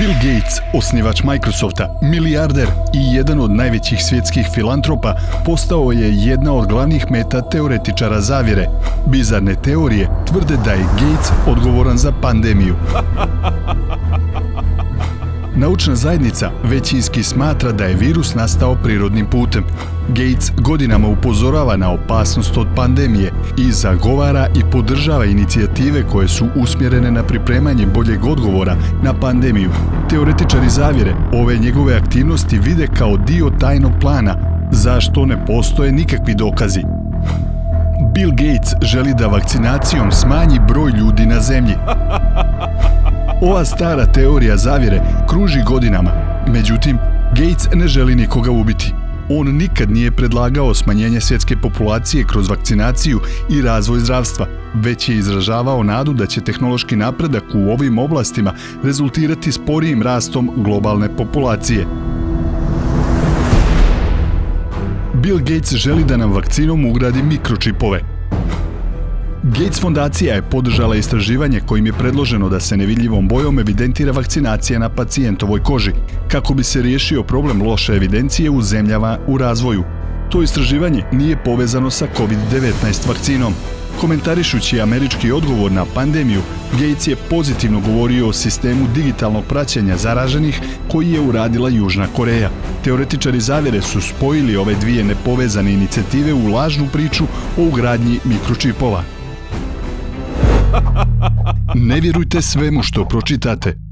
Gates, osnivač Microsofta, milijarder i jedan od najvećih svjetskih filantropa, postao je jedna od glavnih meta teoretičara zavjere. Bizarne teorije tvrde da je Gates odgovoran za pandemiju. Naučna zajednica većinski smatra da je virus nastao prirodnim putem. Gates godinama upozorava na opasnost od pandemije i zagovara i podržava inicijative koje su usmjerene na pripremanje boljeg odgovora na pandemiju. Teoretičari zavjere ove njegove aktivnosti vide kao dio tajnog plana, zašto ne postoje nikakvi dokazi. Bill Gates želi da vakcinacijom smanji broj ljudi na zemlji. Ova stara teorija zavjere kruži godinama, međutim, Gates ne želi nikoga ubiti. On nikad nije predlagao smanjenje svjetske populacije kroz vakcinaciju i razvoj zdravstva, već je izražavao nadu da će tehnološki napredak u ovim oblastima rezultirati sporijim rastom globalne populacije. Bill Gates želi da nam vakcinom ugradi mikročipove, Gates fondacija je podržala istraživanje kojim je predloženo da se nevidljivom bojom evidentira vakcinacija na pacijentovoj koži, kako bi se riješio problem loše evidencije u zemljama u razvoju. To istraživanje nije povezano sa COVID-19 vakcinom. Komentarišući američki odgovor na pandemiju, Gates je pozitivno govorio o sistemu digitalnog praćenja zaraženih koji je uradila Južna Koreja. Teoretičari zavjere su spojili ove dvije nepovezane inicijative u lažnu priču o ugradnji mikročipova. Ne vjerujte svemu što pročitate.